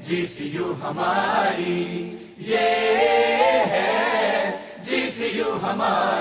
جی سی you ہماری یہ ہے جی سی یو ہماری